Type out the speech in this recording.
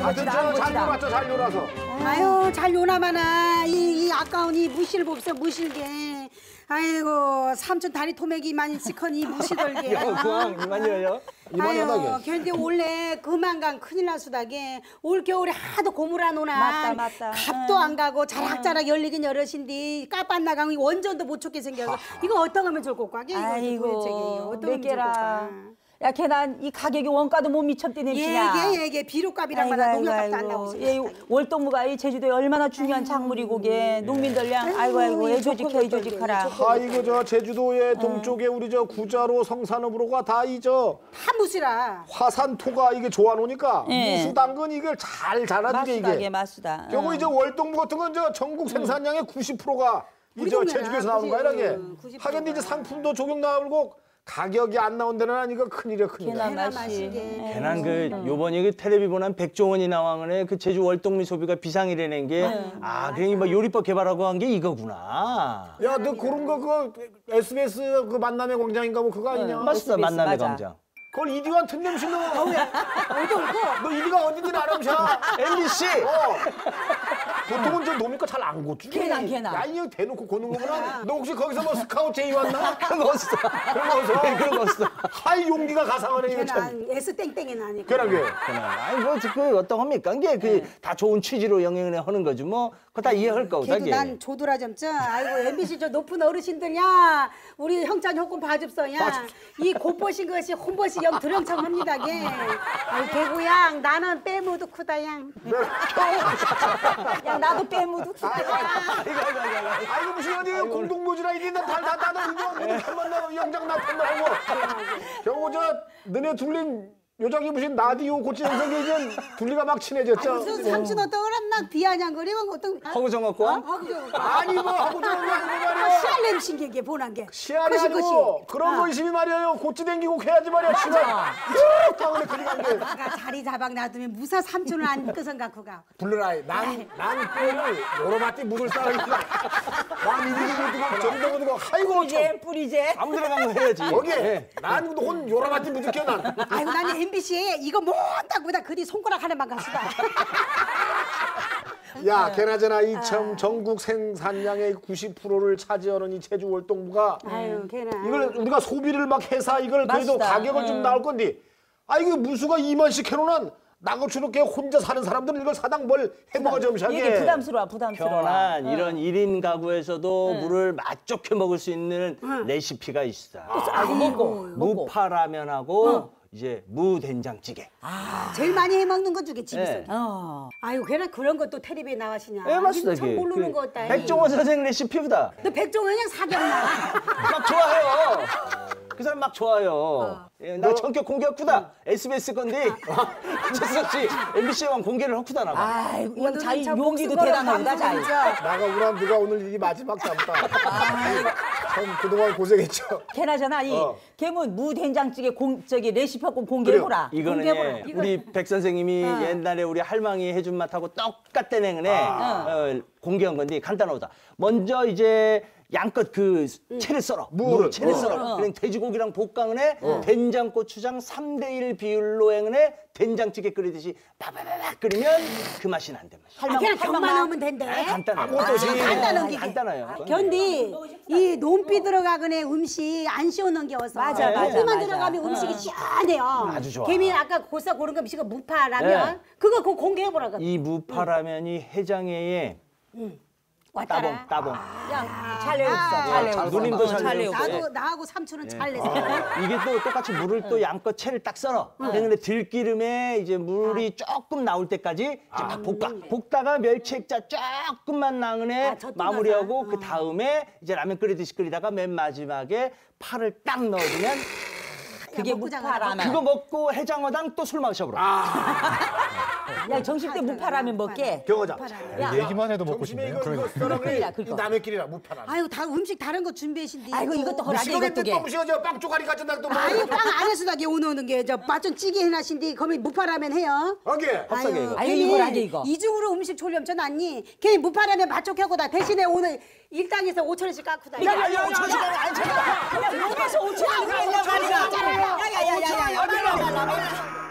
하여튼 저잘 놀았죠 잘 놀아서. 아유 잘 요나마나 이, 이 아까운 이 무실 봅서 무실게. 아이고 삼촌 다리 토맥이 많이 시커니 무시돌게. 그만 이만이에요. 이만하다게. 아유 근데 원래 그만 간 큰일 나수다게. 올 겨울에 하도 고무라 노나. 맞다, 맞다. 값도 안 가고 자락자락 열리긴 열으신디 까빤 나가고 원전도 못 쫓게 생겨서 이거 어떤 하면 좋을 것 같게 이거 아이고 어떤 몇 하면 개라. 야 걔난 이 가격이 원가도 못 미쳤대 냄새냐. 예게 예게 비료값이랑 마다 농약값도 안 나오고 예, 월동무가 이 제주도에 얼마나 중요한 작물이고 게 농민들량 아이고 아이고 이 애조직 좋은 애조직하라. 것들이, 아이고 저 제주도의 동쪽에 우리 저 구자로 성산읍으로가 다 이저다 무시라 화산토가 이게 좋아놓으니까 예. 무수 당근 이걸 잘 자라는 게 이게. 마수다. 요거 응. 이제 월동무 같은 건 저 전국 생산량의 90%가 우리 이저 동네나, 제주도에서 나오는 거야? 이게. 응, 90% 가. 하긴 이제 상품도 조경 나오고 가격이 안 나온 데는 아니까 큰일이야 큰일. 개나 맛이. 맛이게. 예. 괜한 그 요번에 그 텔레비 보난 백종원이 나왕은에 그 제주 월동미 소비가 비상이라는 게 아, 그러니 뭐 요리법 개발하고 한 게 이거구나. 야, 너 그런 거그 SBS 그 만남의 광장인가 뭐 그거 아니냐? 맞습니다. SBS 만남의 맞아. 광장. 그걸 이디관 튼냄시 너. 너 이디가 어디든 알아보셔. MBC. 어. 보통은 저 노니까 잘 안 고추. 걔나, 걔나. 야, 이형 대놓고 고는 거구나. 너 혹시 거기서 뭐 스카우트 제의 왔나? 그런 거 없어. 그런 거 없어. 그런 거 없어. 하이 용기가 가상하네 이거 참. 걔는 S 땡땡이 나니까. 그러게. 그냥 아니 뭐 그 어떤 겁니까? 이게 그 다 좋은 취지로 영향을 하는 거지 뭐 그거 다 이해할 거고 걔도 자기. 난 조드라 점죠. 아이고 MBC 저 높은 어르신들 야 우리 형찬 효금 봐줍서 야 이 곧보신 것이 혼보시 영 드렁청 합니다 게. 아이 개구양 나는 빼무도 크다 양. 야 나도 빼무도 아 이거 무슨 어디 공동묘지라 이게 다다 다다 이거 한번 나 영장 나타나고. 경호 저 너네 둘린 요정이 무슨 라디오 고치 영상이 이제 둘리가 막 친해졌죠. 무슨 삼촌 어떤 거란나 비아냥거리면 어떤 허구정 갖고 아니 뭐 하고 저런 거 아니고 말이야. 시알렘 신기게 보난 게. 그것이, 아니고 그것이. 그런 거 있으면 말이에요. 고치 댕기고 해야지 말이야. 치마. 다운에 그리 간게 아가 자리 자박 놔두면 무사 삼촌을 안 끄선 갖고 가. 불러라. 난난 뼈를 여러 바퀴 묻을 사람이다. 난 이리고 두고 저리도 두고 하이고 참. 뿌리제 뿌리제. 아무 데나 가면 해야지. 거기 예. 난혼 여러 바퀴 묻을게 난. 아이고 나는 MBC에 이거 못다고 다 그리 손가락 하나만 갔수다. 야, 걔나저나 이참 전국 생산량의 90%를 차지하는 이 제주 월동부가 아유 걔나. 이걸 우리가 소비를 막 해서 이걸 그래도 맞다. 가격을 좀 나올 건데 아 이거 무수가 2만씩 해놓으면 나고추렇게 혼자 사는 사람들은 이걸 사당 뭘 해먹어 점심하게 이게 부담스러워 부담스러워. 편한 이런 일인 가구에서도 물을 맛 좋게 먹을 수 있는 레시피가 있어. 아이고 먹고 먹고. 무파라면하고 이제 무된장찌개. 제일 많이 해먹는 것 중에 집에서. 예. 어. 아유 걔나 그런 것도 텔레비에 나가시냐. 예, 맞습니다. 처음 그게. 모르는 그거 같다. 백종원 선생 레시피보다 너 백종원 그냥 사겼나? 막 좋아요. 그 사람 막 좋아요. 예, 나 전격 공개했구다. SBS 건데 최수석 씨 MBC에 왕 공개를 했구다 나 봐. 아이고 이건 자기 참 용기도 대단하다 자기. 나가 우란 누가 오늘 이 마지막 잡다 참 그동안 고생했죠 걔나저나 이 어. 걔문 무된장찌개 공 저기 레시피 꼭 공개해보라. 이거는 공개해보라. 예, 우리 백 선생님이 옛날에 우리 할망이 해준 맛하고 똑같다는 애 어, 공개한 건데 간단하다. 먼저 이제 양껏 그 채를 썰어. 무 채를 어. 썰어. 그냥 돼지고기랑 볶아은에 된장 고추장 3대 1 비율로 행은에 된장찌개 끓이듯이 바바바박 끓이면 그 맛이 난대 맛이. 아, 그냥 병만 넣으면 된대. 아, 간단해요. 없이. 간단한 게. 간단해요. 견디 이 논비 들어가거네 음식 안 시원한 게 어서 맞아, 맞아, 맞아. 들어가면 음식이 시원해요. 아주 좋아. 개미 아까 고사 고른 거 음식은 무파라면 네. 그거 그 공개해보라. 이 무파라면이 해장에 의 따봉, 따봉. 잘 내었어. 잘 내었어. 누님도 잘. 내었어. 나도 나하고 삼촌은 잘 내서. 이게 또 똑같이 물을 또 양껏 채를 딱 썰어. 근데 들기름에 이제 물이 조금 나올 때까지 이제 막 볶아. 볶다가 멸치 액자 조금만 나은에 아, 마무리하고 그 다음에 이제 라면 끓이듯이 끓이다가 맨 마지막에 파를 딱 넣어주면 그게 무파라면. 그거 먹고 해장어당 또 술 마셔보라. 야 점심 때 무파라면 먹게. 경호자 야, 얘기만 해도 먹고 점심에 싶네요. 이거 이거 그러니까. 썰어면 그거야, 그거. 남의 길이라 무편한 아유 다 음식 다른 거 준비하신디. 아이고 이것도 허락해 시간에 이것도 게. 또 무시가 저빵 쪼가리 같은 날또 아유 빵 안에서다 게 오는 게저 맛좀 찌개 해놨신디 거기 무파라면 해요. 어게 합석해, 이거. 아유, 걔네 이걸 하게, 이거. 이중으로 음식 졸렴 전 아니. 걔 무파라면 맛 좋게 하고 다 대신에 오늘 일당에서 5천 원씩 깎고다. 야, 야, 야, 오천씩 아니, 잠깐만. 야, 여기서 5천 원이 왜 내가 가리가? 야야야야야.